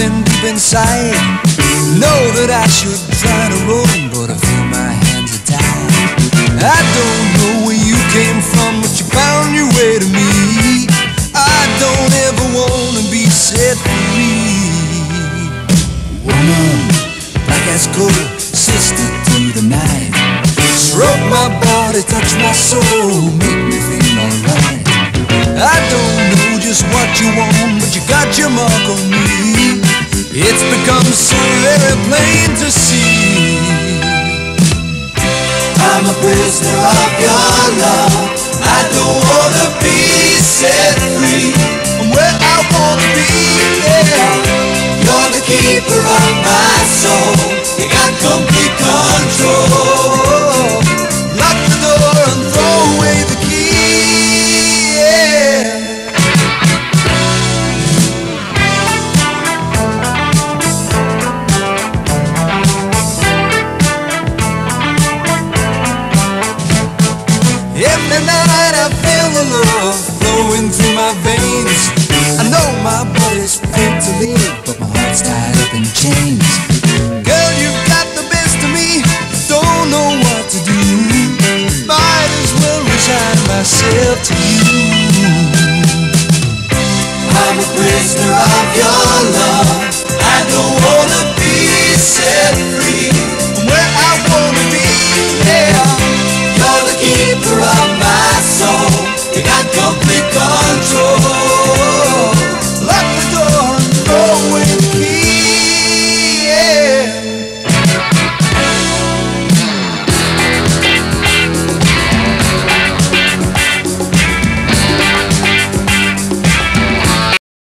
something deep inside. Know that I should try to run, but I feel my hands are tied. I don't know where you came from, but you found your way to me. I don't ever wanna be set free. Woman, black as coal, sister through the night. Stroke my body, touch my soul, make me feel alright. I don't know just what you want, but you got your. Become so very plain to see. I'm a prisoner of your love. Every night I feel the love flowing through my veins. I know my body's fit to leave, but my heart's tied up in chains.